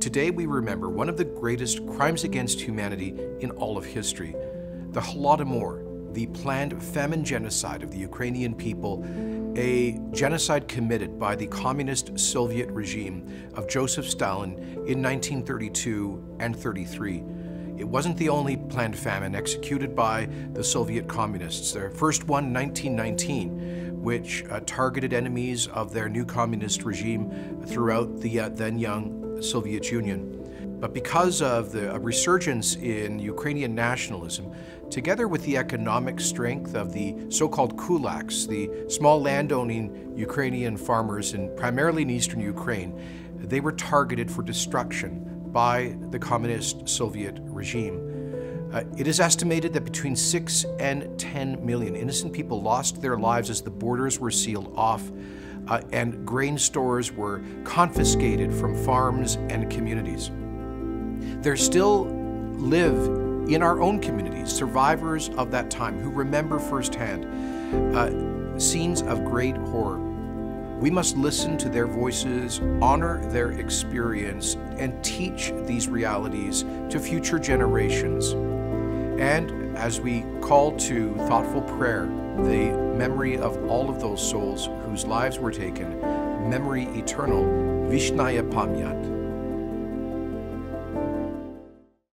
Today we remember one of the greatest crimes against humanity in all of history, the Holodomor, the planned famine genocide of the Ukrainian people, a genocide committed by the communist Soviet regime of Joseph Stalin in 1932 and 33. It wasn't the only planned famine executed by the Soviet communists. Their first one, 1919, which uh, targeted enemies of their new communist regime throughout the uh, then young Soviet Union. But because of the resurgence in Ukrainian nationalism, together with the economic strength of the so-called kulaks, the small landowning Ukrainian farmers in primarily in eastern Ukraine, they were targeted for destruction by the communist Soviet regime. Uh, it is estimated that between 6 and 10 million innocent people lost their lives as the borders were sealed off uh, and grain stores were confiscated from farms and communities. There still live in our own communities survivors of that time who remember firsthand uh, scenes of great horror. We must listen to their voices, honor their experience, and teach these realities to future generations. And as we call to thoughtful prayer, the memory of all of those souls whose lives were taken, memory eternal, Vishnaya Pamyat.